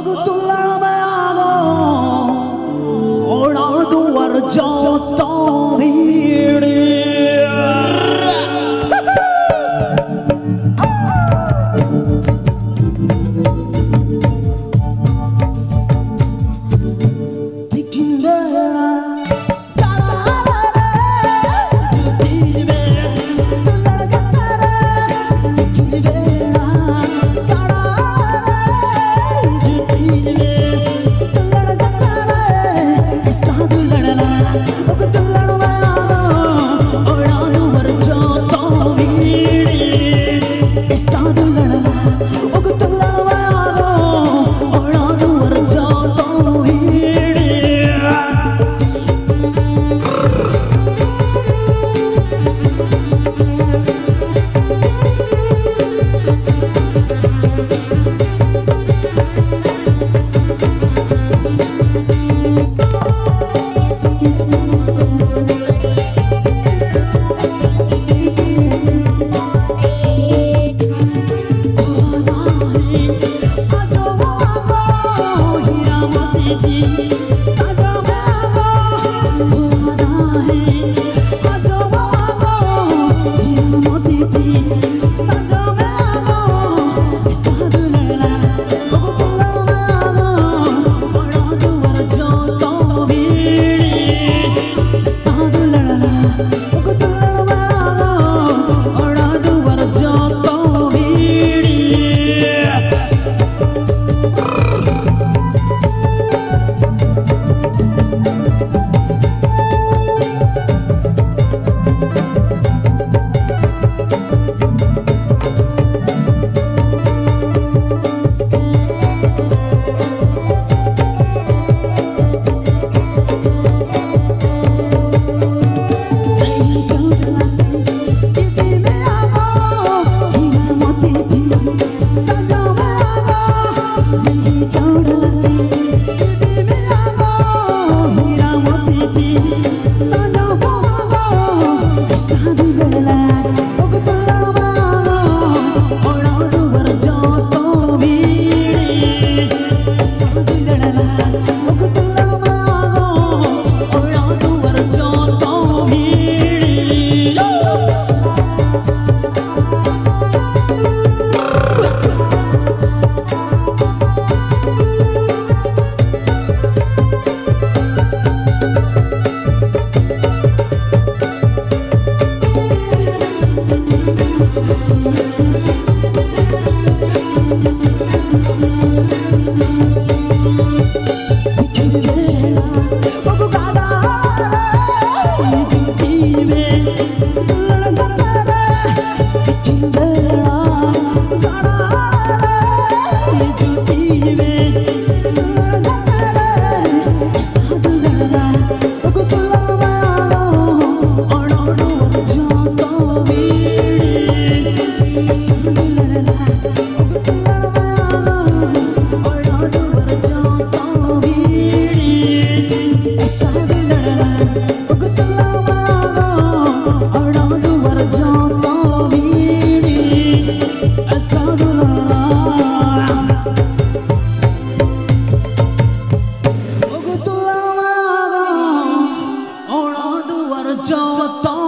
好孤独。چير رهنا what phone